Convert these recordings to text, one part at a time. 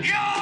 Yeah!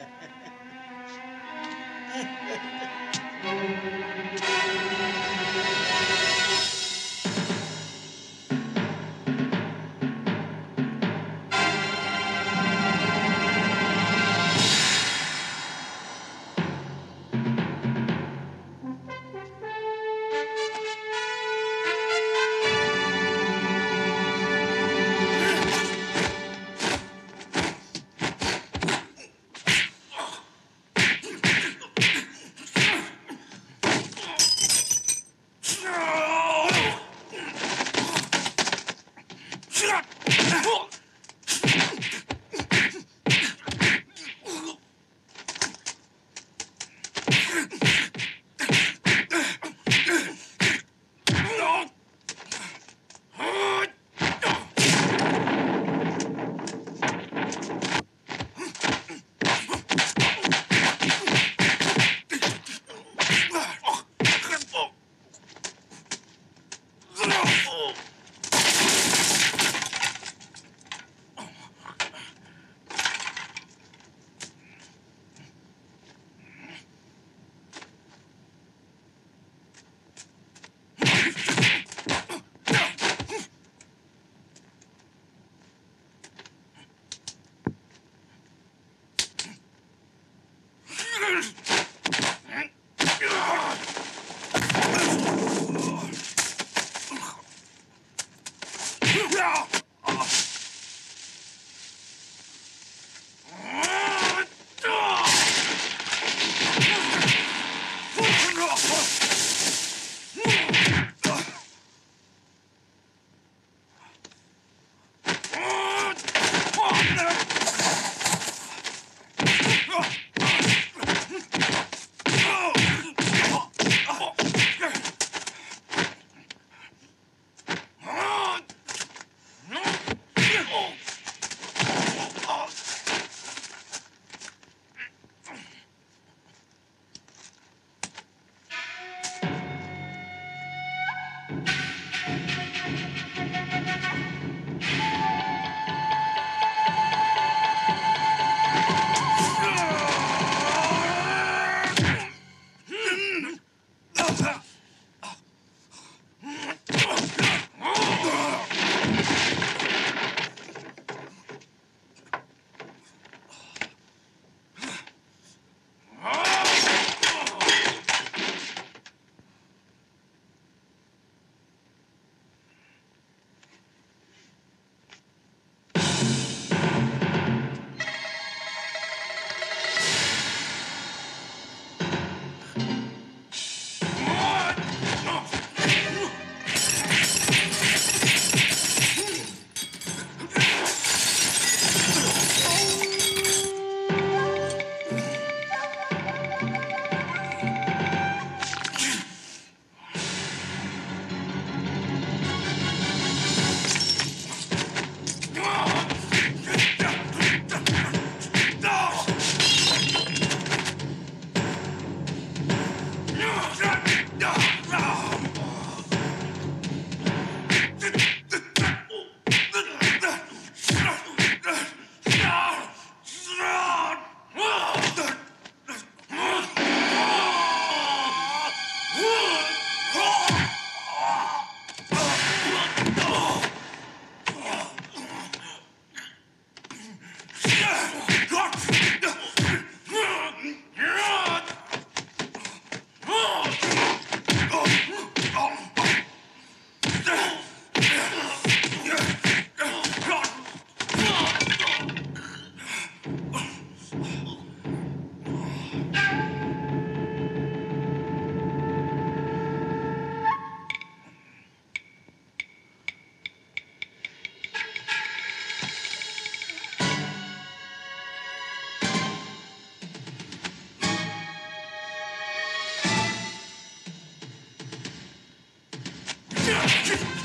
Yeah.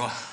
多。